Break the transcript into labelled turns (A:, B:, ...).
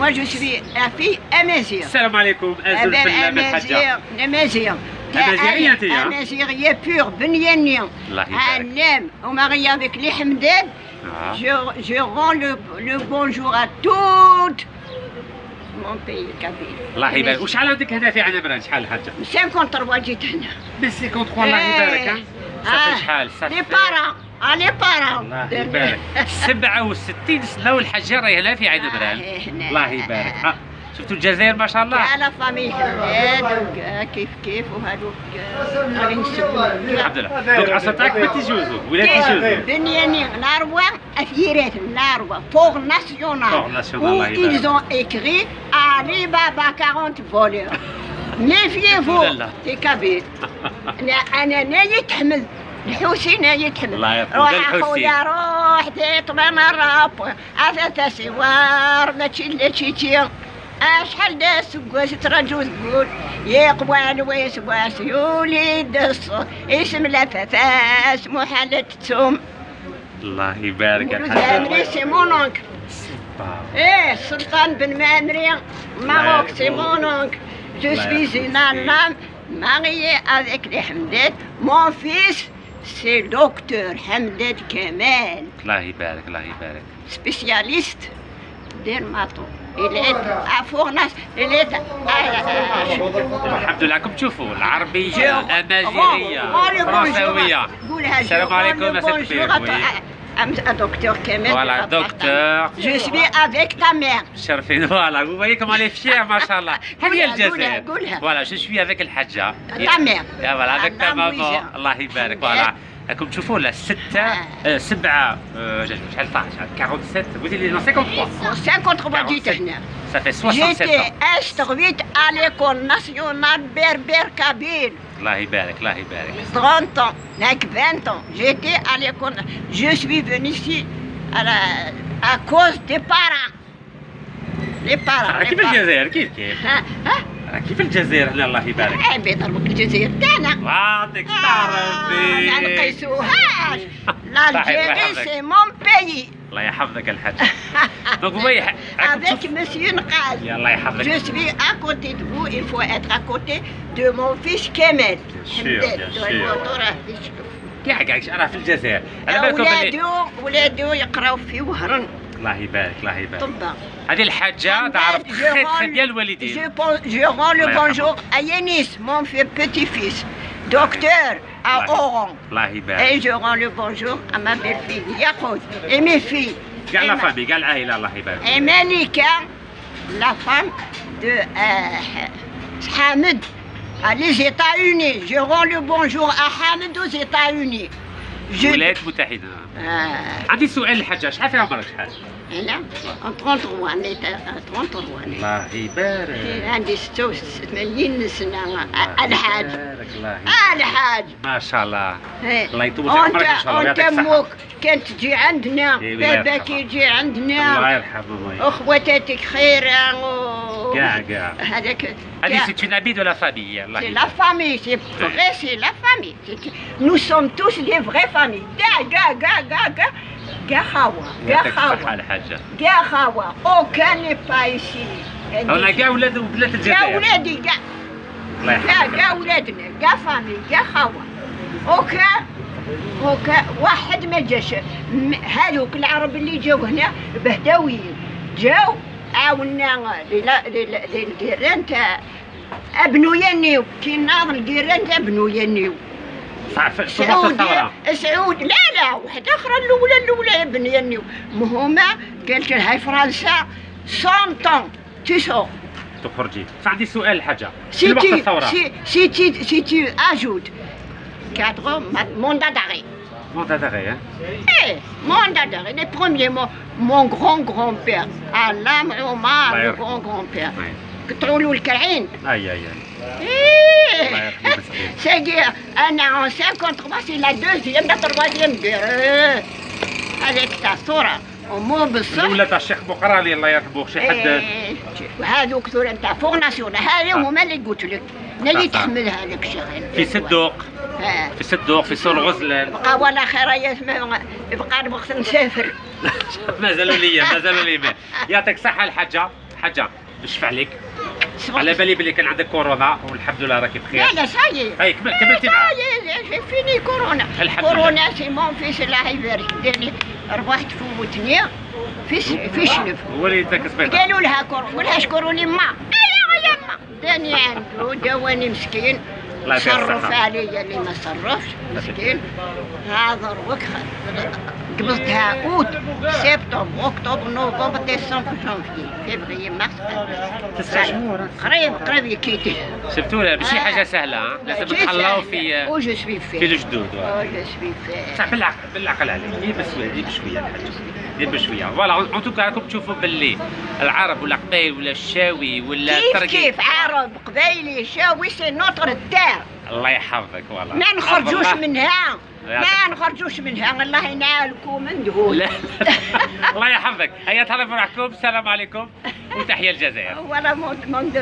A: moi je suis la fille amazigh.
B: السلام عليكم
A: Eh
B: ازل
A: ben,
B: في الحجه
A: amazigh, amazigh.
B: Amazigh, انت, hein?
A: Amazigh pur, بنياني.
B: الله يبارك.
A: Anem, on marie avec les Hamdad.
B: آه.
A: Je, je rends le, le bonjour à tout mon pays kabyle.
B: الله يبارك وشحال عندك هنا في عنبران شحال الحجه
A: 53 جيت هنا.
B: من 53 الله يبارك ها صافي
A: آه.
B: شحال
A: لي
B: صافي
A: بارون آه لي بارون
B: الله يبارك. 67 سنه والحجه راهي هنا في عنبران
A: آه، هنا.
B: الله يبارك. ها شفتوا الجزائر ما شاء الله؟
A: لا فامي هاد كيف كيف؟ وهادوك غادي نسولو
B: الحمد لله. دوك عصا تاعك ما تيجوزو؟ ولا تيجوزو؟
A: بنياني ناروا افيرات ناروا فوق ناسيونال
B: national,
A: où
B: الله يبارك.
A: ils ont écrit Ali Baba 40 voleurs. Méfiez-vous.
B: لا لا.
A: c'est kabyle. أنا ناية تحمل الحوسي ناية تحمل
B: الله
A: روح. أخويا روح تطمن الراب اثاث سوار ماشي لا تشيتي أشحال دا سكواس ترجو تقول. يا قوال ويس واس يوليد الصوت اسم لفافاس محالة تسوم.
B: الله يبارك. الحجه
A: مامري سي مون اونك إيه السلطان بن مامري. ماروك سي مون اونك جو سوي
B: يرحمه.
A: une allam mariée avec les Hamdet. Mon سي دكتور حمداد كمال
B: الله يبارك الله يبارك
A: سبيسياليست ديرماتو إليت أفورناس إليت
B: الحمد لله راكم تشوفوا
A: العربية الأمازيغية الفرنساوية
B: السلام عليكم يا سي ست
A: bonjour à
B: بير
A: toi- à- à- à docteur Kemal.
B: Voilà,
A: de la
B: docteur.
A: Bretagne. Je suis avec ta mère.
B: شرفين voilà vous voyez comment elle est fière ما شاء الله هذه
A: قولها،
B: الجزائر
A: قولها، قولها.
B: voilà je suis avec الحجه
A: Ta mère.
B: يا voilà avec ta
A: Madame
B: مامون
A: Louisa.
B: الله يبارك
A: Hamdet.
B: voilà راكم تشوفوا لا ستة
A: آه.
B: آه، سبعة آه، شحال طاح 47 قلتي لي non 53
A: 53 جيت هنا.
B: ça fait 67
A: J'étais
B: ans
A: instruite à l'école nationale berbère kabyle.
B: الله يبارك الله يبارك
A: 30 ans, avec 20 ans. J'étais à l'école. Je suis venue ici à, la- à cause des parents. Les parents.
B: راه
A: les
B: كيف. الجزائر كيف كيف
A: ها ها
B: كيف الجزائر هنا الله يبارك
A: إيه بيضربك الجزائر تاعنا
B: واعطيك
A: ما
B: تعرفي
A: نقيسوهاش
B: صحيح،
A: l'Algérie c'est mon pays
B: الله يحفظك الحج دونك هو يح- راكم
A: avec monsieur
B: الله يحفظك.
A: Je suis à côté de vous, il faut être à côté de mon fils Kemal.
B: sûr, bien sûr. راه في الجزائر؟ على بالكم اللي
A: أولاده أولاده يقراو في وهران
B: الله يبارك الله يبارك.
A: طبا
B: هذه الحاجة تعرف تخي تخي ديال الوالدين.
A: pon- je rends le
B: الله
A: bonjour à Yanis, mon fi- petit-fils, docteur à Oran. Et je rends le bonjour à ma belle-fille, et mes filles. Et, la la femme de euh, Hamid, à les États-Unis. Je rends le bonjour à Hamid aux États-Unis. Je...
B: الولايات المتحده
A: آه،
B: عندي سؤال الحاجة شحال فيها عمرك؟ شحال؟
A: en 33 أنا 33
B: الله يبارك.
A: عندي 86 سنة الحاج.
B: يبارك الله يبارك.
A: الحاج.
B: ما شاء الله.
A: إيه.
B: الله يطول في عمرك إن شاء الله. الصحة.
A: أمك كانت تجي عندنا.
B: إيه،
A: باباك
B: يرحمه.
A: يجي
B: الله
A: عندنا
B: يرحمه الله
A: أخواتك خيرا
B: سي اون ابي دو لا فامي الله
A: C'est la famille, c'est vrai, c'est la famille. C'est- Nous sommes tous des vraies familles. Ga, ga, ga, ga, ga. Gahawa,
B: يعطيك الصحه
A: Gahawa,
B: الحاجة
A: Gahawa. Aucun n'est pas ici.
B: هنا كاع ولاد
A: يا
B: الجزائر
A: ولادي كاع
B: الله
A: كاع
B: يحفظك
A: كاع ولادنا كاع فامي كاع خاوة اوكا اوكا واحد ما جاش. هذوك العرب اللي جاو هنا بهداويين. جاو عاونا للجيران تاع ابنو ينيو كي ناظر الجيران تاع ابنو ينيو سعود سعود لا لا واحدة أخرى الأولى الأولى ابن ينيو هما قالت لها فرنسا 100 ans تسعة
B: تخرجي فعندي سؤال الحاجة في
A: Si
B: وقت
A: tu,
B: الثوره
A: si, si
B: مونتا دغيا
A: eh, d'arrêt, les premiers mots, mon grand-grand-père, Alam Omar, le grand-grand-père. قطعوا الكرعين
B: اي اي اي
A: C'est-à-dire, أنا en 53, c'est la deuxième, la troisième guerre. Avec ta صورة ومو بالصح
B: الاولى تاع الشيخ بقرالي الله يرحمه شي حد
A: وهذوك ثورة نتاع فوق ناسيونال هذه هما اللي قلت لك اللي
B: صح.
A: يتحملها لك شغل
B: في صدوق. في صدوق في سور غزلان
A: بقى ولا خير يسمع يبقى الوقت نسافر.
B: مازالوا ليا مازالوا لي يعطيك الصحه الحاجة. حاجة. نشفع عليك على بالي بلي كان عندك كورونا والحمد لله راكي بخير.
A: لا لا سايي
B: هاي كمل كملتي معاه
A: فيني كورونا. كورونا سي مون فيس الله يبارك داني ربحت فوتني في س- في شنف
B: هو اللي داك السبيطار
A: قالوا لها كورونا ولا شكروني ما. ايوا يا ما داني عنده دواني مسكين.
B: الله يعطيه
A: صرف
B: الصحة.
A: عليا اللي ما صرفش مسكين. هذا الوقت قبضتها اوت سبتمبر أكتوبر نوفمبر ديسمبر جانفي فيفري مارس
B: تسع شهور
A: قريب قريب يكيتي
B: شفتوا لا ماشي حاجة سهلة ها لازم نتهلاو في
A: سوي
B: في
A: في
B: الجدود
A: في
B: صح بالعقل بالعقل عليك دير بشوية دير بشوية الحاج دير بشوية. voilà en tout cas راكم تشوفوا باللي العرب ولا قبايل ولا الشاوي ولا
A: كيف كيف؟ عرب قبايلي شاوي c'est notre الدار
B: الله يحفظك والله.
A: ما نخرجوش. منها. ما نخرجوش منها. الله ينالكم من دهول
B: لا. الله يحفظك. هيا تهلا بروحكم السلام عليكم. وتحية الجزائر.
A: مود